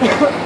Yeah.